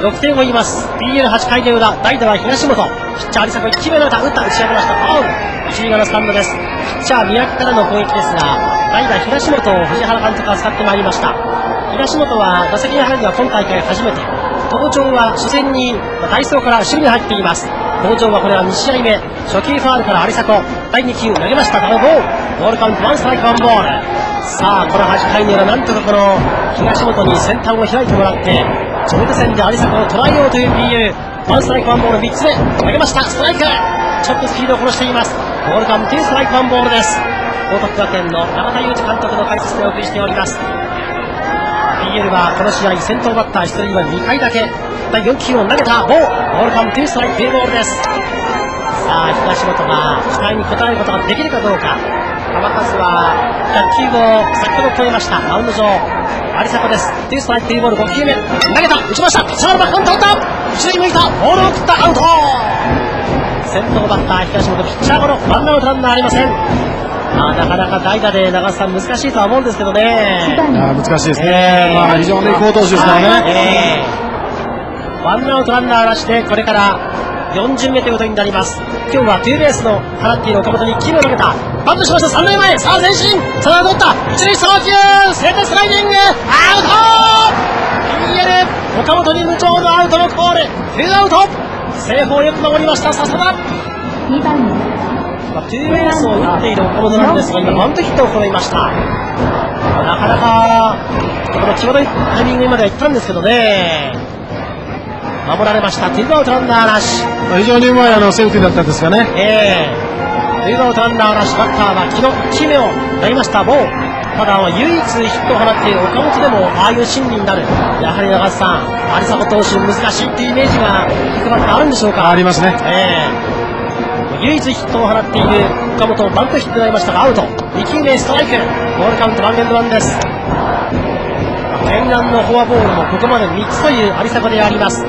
6点を追います。BL8 回で裏代打は東本。ピッチャー有坂1球目の打打った打ち上げました。ファウル一塁側のスタンドです。ピッチャー三宅からの攻撃ですが代打東本を藤原監督が使ってまいりました。東本は打席に入るのは今大会初めて。登場は初戦にダイソーから守備に入っています。登場はこれは2試合目。初球ファウルから有迫第2球投げましたダブルボールボールカウントワンストライクワンボール。さあこの8回にはなんとかこの東本に先端を開いてもらって上手戦で有迫を捉えようという PU ワンストライクワンボール3つ目投げました。ストライク。ちょっとスピードを殺しています。ボールカウントストライクワンボールです。報徳学園の永田裕二監督の解説でお送りしております。PL はこの試合先頭バッター出塁は2回だけ。第4球を投げたボーボールカウントストライク2ボールです。さあ東本が期待に応えることができるかどうか。球数は100球を先ほど超えました。マウンド上。有迫です2ストライク2ボール5球目投げた打ちましたピッチャーのバックント打った一塁向いたボールを送ったアウト先頭バッター東本ピッチャーゴロワンアウトランナーありませんまあ、なかなか代打で長瀬さん難しいとは思うんですけどね。難しいですね。えー、まあ、非常に好投手ですからね。えー、ワンアウトランナーなしで、これから4巡目ということになります。今日はツーベースの放っている岡本に1球を投げた。バントしました、三塁前。さあ、前進。さあ、取った。一塁送球。センタースライディング。本に無情のアウトのコール。ツーアウト。よく守りました、笹田。2番まあ、ツーベースを打っている岡本なんですが、今、バントヒットを行いました。なかなか、この際どいタイミングまでは行ったんですけどね。守られました、ツーアウトランナーなし。非常にうまいあのセーフティーだったんですかね。ええー、ツーアウトランナーなし、バッターは昨日1球目を投げました、ボー。ただ、唯一ヒットを放っている岡本でも、ああいう心理になる。やはり長瀬さん、有迫投手難しいっていうイメージが、いくばってあるんでしょうか。ありますね。ええ。ー唯一ヒットを放っている岡本バントヒットになりましたがアウト。2球目ストライク。ボールカウントワンエンドワンです。懸案のフォアボールもここまで3つという有坂であります。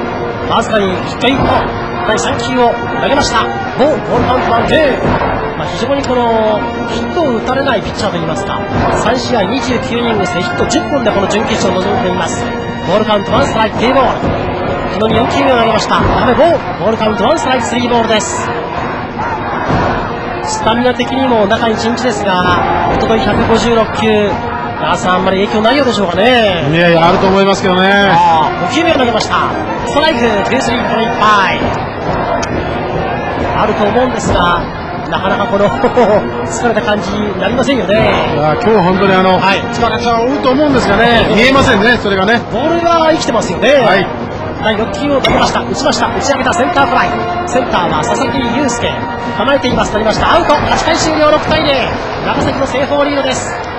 わずかにヒット1本。第3球を投げました。ボーボールカウントワンツー。まあ、非常にこのヒットを打たれないピッチャーといいますか3試合29イニングでヒット10本でこの準決勝を臨んでいますボールカウントワンストライク2ボール昨日に4球目を投げましたダメボーボールカウントワンストライク3ボールですスタミナ的にも中1日ですが、おととい156球、長さん、あんまり影響ないようでしょうかね。いやいや、あると思いますけどね。あ5球目を投げました。ストライク、ツースリーポイントあると思うんですが、なかなかこの 疲れた感じになりませんよね。いや今日本当にあの、はい、疲れちゃうと思うんですがね、見えませんね、それがね。ボールが生きてますよね。はい。第6球を投げました、打ちました、打ち上げたセンターフライ。センターは佐々木祐介。構えています、取りました、アウト、8回終了6対0。長崎の西方リードです。